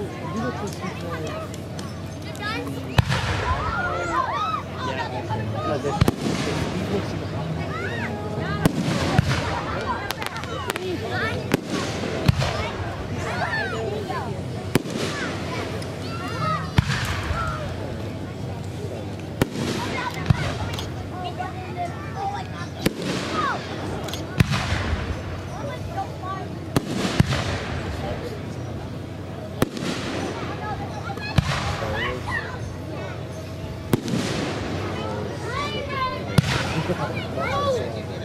Yeah. Oh.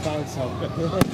Sounds so good.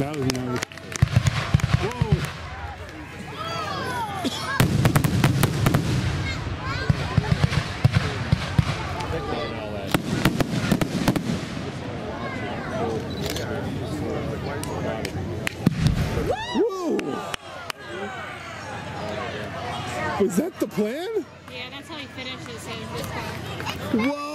That was nice. Was that the plan? Yeah, that's how he finishes his. Whoa!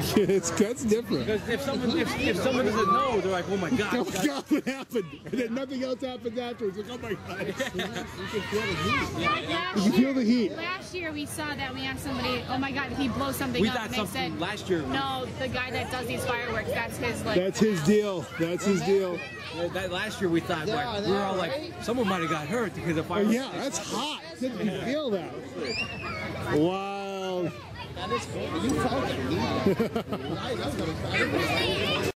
it's, that's different. Because if someone if, if someone doesn't know, they're like, oh my god. Oh my God, what happened? And then nothing else happens afterwards. Like, oh my God. You Last can feel the heat. Last year we saw that we asked somebody, oh my god, he blows something We up, thought it makes something it. last year. No, the guy that does these fireworks, that's his like. That's his deal. That's his deal. Yeah, that last year we thought like we were all like someone might have got hurt because of Oh fire. yeah, that's hot. Didn't you feel that? Wow. That is cool. You felt it.